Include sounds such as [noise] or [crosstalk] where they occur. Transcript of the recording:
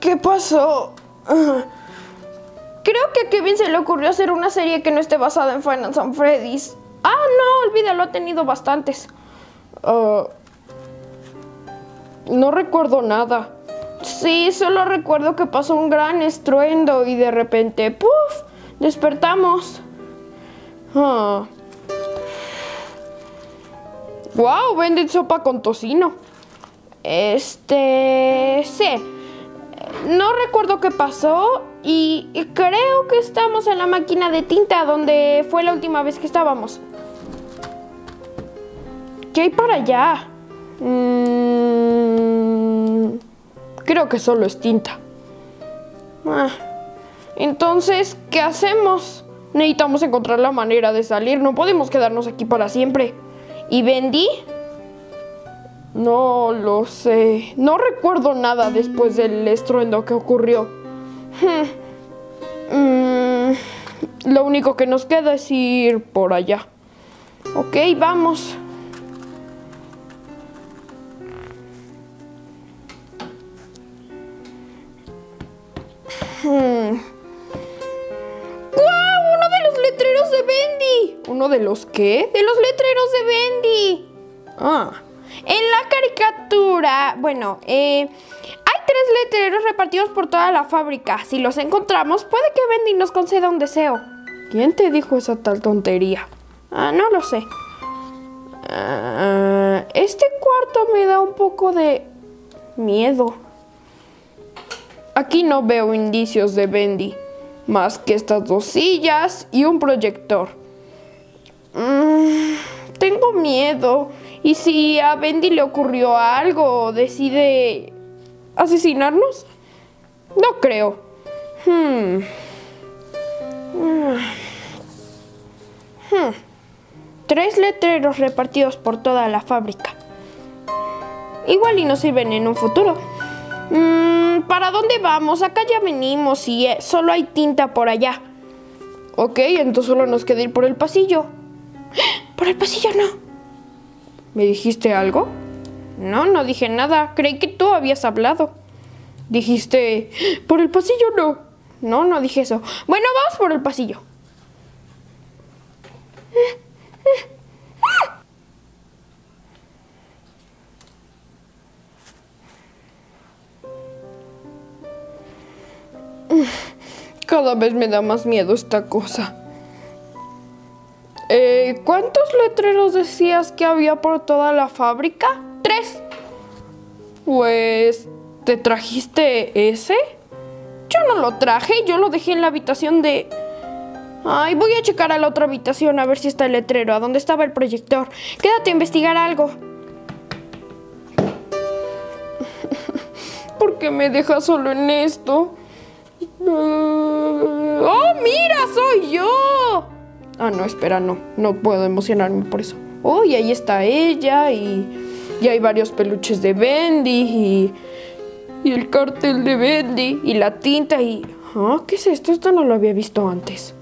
¿Qué pasó? Creo que a Kevin se le ocurrió hacer una serie que no esté basada en Final Fantasy Freddy's. Ah, no, olvídalo, ha tenido bastantes. Ah, no recuerdo nada. Sí, solo recuerdo que pasó un gran estruendo y de repente, ¡puf! Despertamos. Ah. ¡Wow! Venden sopa con tocino. Este. Sí. No recuerdo qué pasó y, creo que estamos en la máquina de tinta donde fue la última vez que estábamos. ¿Qué hay para allá? Mm, creo que solo es tinta. Ah, entonces, ¿qué hacemos? Necesitamos encontrar la manera de salir. No podemos quedarnos aquí para siempre. ¿Y Bendy? No lo sé. No recuerdo nada después del estruendo que ocurrió. Hmm. Mm, lo único que nos queda es ir por allá. Ok, vamos. Hmm. ¡Guau! ¡Uno de los letreros de Bendy! ¿Uno de los qué? De los letreros de Bendy. Ah. En la caricatura, bueno, eh, hay tres letreros repartidos por toda la fábrica. Si los encontramos, puede que Bendy nos conceda un deseo. ¿Quién te dijo esa tal tontería? Ah, no lo sé. Ah, este cuarto me da un poco de miedo. Aquí no veo indicios de Bendy, más que estas dos sillas y un proyector. Mm, tengo miedo. ¿Y si a Bendy le ocurrió algo? ¿Decide asesinarnos? No creo. Hmm. Hmm. Hmm. Tres letreros repartidos por toda la fábrica. Igual y nos sirven en un futuro. Mm, ¿Para dónde vamos? Acá ya venimos y eh, solo hay tinta por allá. Ok, entonces solo nos queda ir por el pasillo. Por el pasillo no. ¿Me dijiste algo? No, no dije nada. Creí que tú habías hablado. Dijiste, por el pasillo no. No, no dije eso. Bueno, vamos por el pasillo. Cada vez me da más miedo esta cosa. ¿Cuántos letreros decías que había por toda la fábrica? Tres. Pues, ¿te trajiste ese? Yo no lo traje, yo lo dejé en la habitación de... Ay, voy a checar a la otra habitación a ver si está el letrero, a dónde estaba el proyector. Quédate a investigar algo. [laughs] ¿Por qué me dejas solo en esto? ¡Oh, mira! ¡Soy yo! Ah, no, espera, no. No puedo emocionarme por eso. Oh, y ahí está ella y, y hay varios peluches de Bendy y, y el cartel de Bendy y la tinta y... Ah, ¿qué es esto? Esto no lo había visto antes.